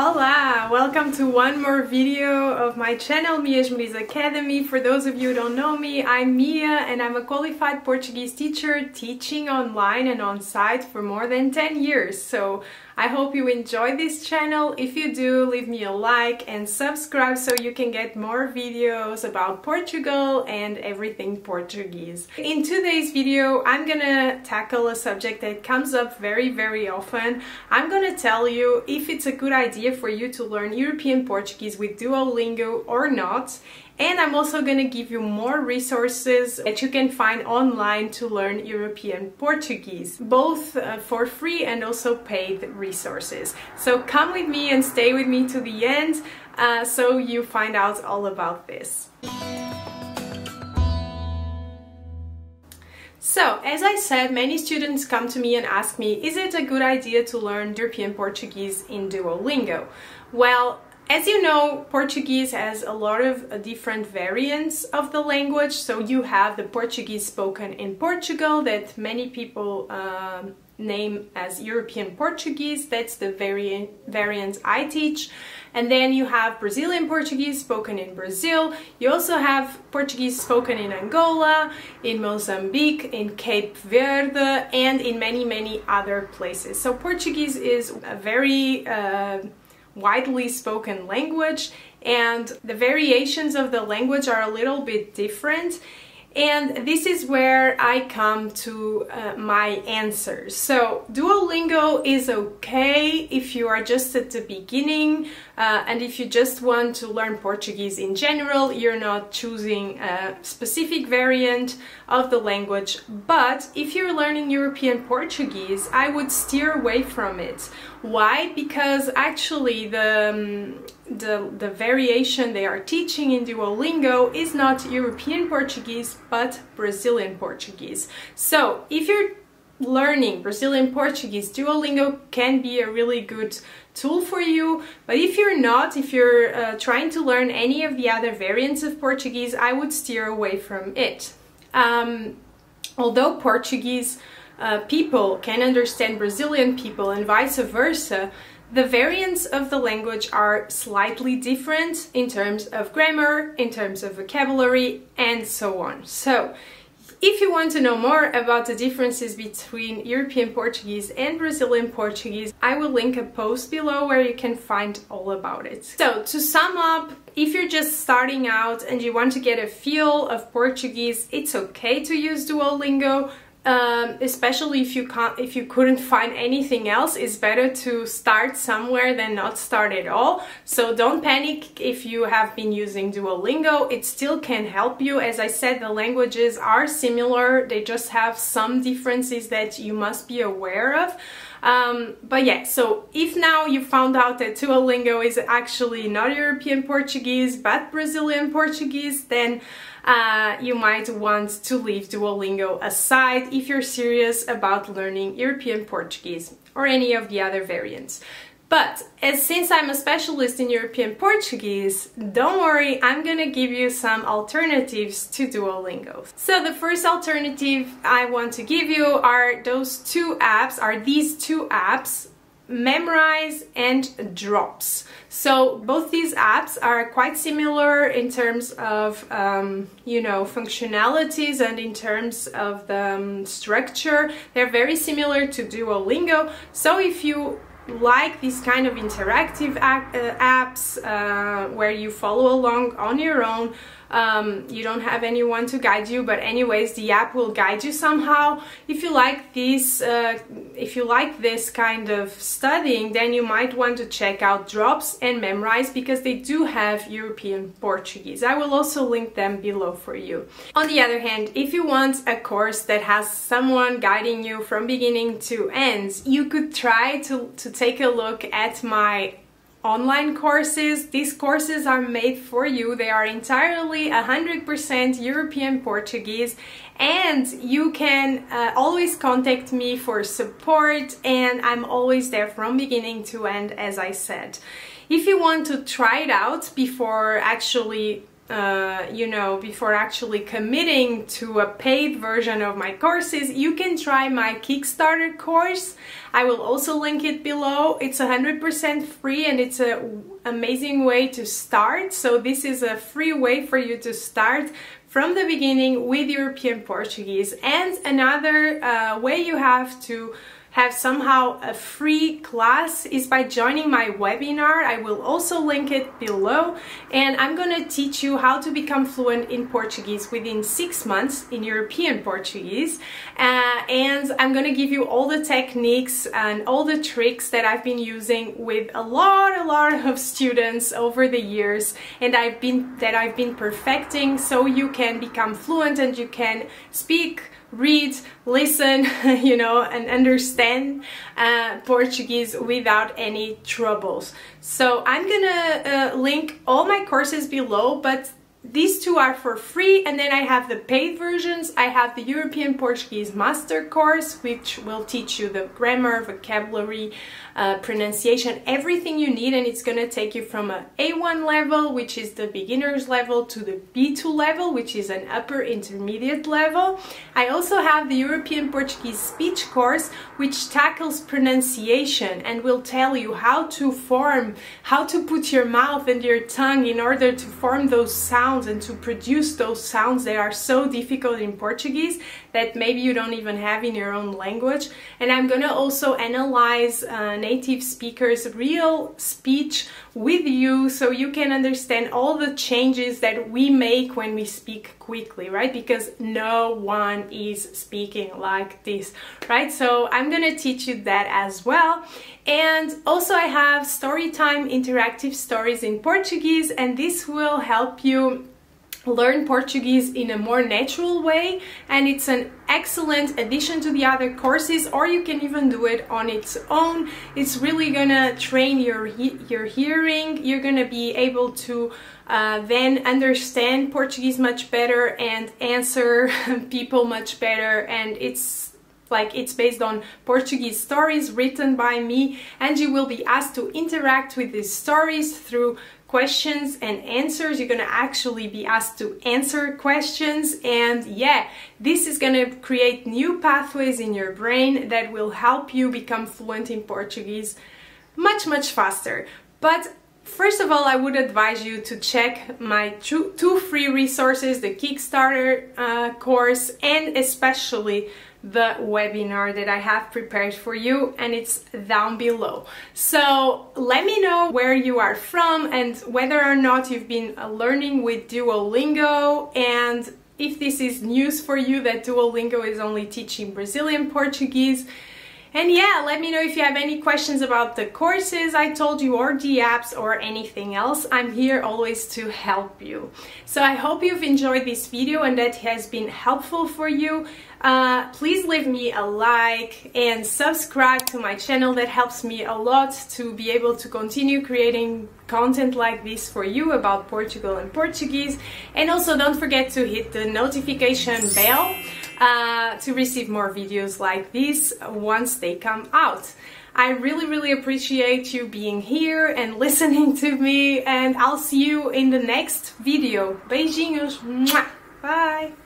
Hola! Welcome to one more video of my channel, Mia's Esmeriz Academy. For those of you who don't know me, I'm Mia and I'm a qualified Portuguese teacher teaching online and on site for more than 10 years. So I hope you enjoy this channel. If you do, leave me a like and subscribe so you can get more videos about Portugal and everything Portuguese. In today's video, I'm gonna tackle a subject that comes up very, very often. I'm gonna tell you if it's a good idea for you to learn European Portuguese with Duolingo or not and I'm also to give you more resources that you can find online to learn European Portuguese, both uh, for free and also paid resources. So come with me and stay with me to the end uh, so you find out all about this. So, as I said, many students come to me and ask me, is it a good idea to learn European Portuguese in Duolingo? Well, as you know, Portuguese has a lot of uh, different variants of the language. So you have the Portuguese spoken in Portugal that many people uh, name as European Portuguese. That's the variant, variant I teach. And then you have Brazilian Portuguese spoken in Brazil. You also have Portuguese spoken in Angola, in Mozambique, in Cape Verde, and in many, many other places. So Portuguese is a very uh, widely spoken language and the variations of the language are a little bit different and this is where I come to uh, my answers. So Duolingo is okay if you are just at the beginning uh, and if you just want to learn Portuguese in general, you're not choosing a specific variant of the language. But if you're learning European Portuguese, I would steer away from it. Why? Because actually the um, the, the variation they are teaching in Duolingo is not European Portuguese but Brazilian Portuguese. So if you're learning Brazilian Portuguese, Duolingo can be a really good tool for you. But if you're not, if you're uh, trying to learn any of the other variants of Portuguese, I would steer away from it. Um, although Portuguese uh, people can understand Brazilian people and vice versa, the variants of the language are slightly different in terms of grammar, in terms of vocabulary, and so on. So, if you want to know more about the differences between European Portuguese and Brazilian Portuguese, I will link a post below where you can find all about it. So, to sum up, if you're just starting out and you want to get a feel of Portuguese, it's okay to use Duolingo um, especially if you can't if you couldn't find anything else it's better to start somewhere than not start at all. So don't panic if you have been using Duolingo. It still can help you. As I said the languages are similar. They just have some differences that you must be aware of um, but yeah, so if now you found out that Duolingo is actually not European Portuguese but Brazilian Portuguese, then uh, you might want to leave Duolingo aside if you're serious about learning European Portuguese or any of the other variants. But as since I'm a specialist in European Portuguese, don't worry, I'm gonna give you some alternatives to Duolingo. So the first alternative I want to give you are those two apps, are these two apps Memrise and Drops. So both these apps are quite similar in terms of, um, you know, functionalities and in terms of the um, structure. They're very similar to Duolingo. So if you like these kind of interactive uh, apps uh, where you follow along on your own um, you don't have anyone to guide you but anyways the app will guide you somehow. If you like this uh, if you like this kind of studying then you might want to check out drops and memrise because they do have European Portuguese. I will also link them below for you. On the other hand if you want a course that has someone guiding you from beginning to end you could try to, to take a look at my online courses. These courses are made for you. They are entirely 100% European Portuguese and you can uh, always contact me for support and I'm always there from beginning to end as I said. If you want to try it out before actually uh, you know, before actually committing to a paid version of my courses, you can try my Kickstarter course. I will also link it below. It's 100% free and it's an amazing way to start. So this is a free way for you to start from the beginning with European Portuguese. And another uh, way you have to have somehow a free class is by joining my webinar. I will also link it below and I'm gonna teach you how to become fluent in Portuguese within six months in European Portuguese uh, and I'm gonna give you all the techniques and all the tricks that I've been using with a lot a lot of students over the years and I've been that I've been perfecting so you can become fluent and you can speak read, listen, you know, and understand uh, Portuguese without any troubles. So I'm gonna uh, link all my courses below, but these two are for free and then I have the paid versions. I have the European Portuguese Master course which will teach you the grammar, vocabulary, uh, pronunciation, everything you need and it's gonna take you from a A1 level which is the beginner's level to the B2 level which is an upper intermediate level. I also have the European Portuguese speech course which tackles pronunciation and will tell you how to form, how to put your mouth and your tongue in order to form those sounds sounds and to produce those sounds that are so difficult in Portuguese that maybe you don't even have in your own language. And I'm gonna also analyze uh, native speakers' real speech with you so you can understand all the changes that we make when we speak quickly, right? Because no one is speaking like this, right? So I'm gonna teach you that as well. And also I have storytime interactive stories in Portuguese and this will help you learn Portuguese in a more natural way and it's an excellent addition to the other courses or you can even do it on its own. It's really gonna train your your hearing. You're gonna be able to uh, then understand Portuguese much better and answer people much better and it's like it's based on Portuguese stories written by me and you will be asked to interact with these stories through questions and answers. You're gonna actually be asked to answer questions and yeah, this is gonna create new pathways in your brain that will help you become fluent in Portuguese much, much faster. But First of all, I would advise you to check my two, two free resources, the Kickstarter uh, course and especially the webinar that I have prepared for you and it's down below. So let me know where you are from and whether or not you've been learning with Duolingo and if this is news for you that Duolingo is only teaching Brazilian Portuguese and yeah, let me know if you have any questions about the courses I told you or the apps or anything else. I'm here always to help you. So I hope you've enjoyed this video and that has been helpful for you. Uh, please leave me a like and subscribe to my channel. That helps me a lot to be able to continue creating content like this for you about Portugal and Portuguese. And also don't forget to hit the notification bell uh, to receive more videos like this once they come out. I really, really appreciate you being here and listening to me and I'll see you in the next video. Beijinhos! Bye!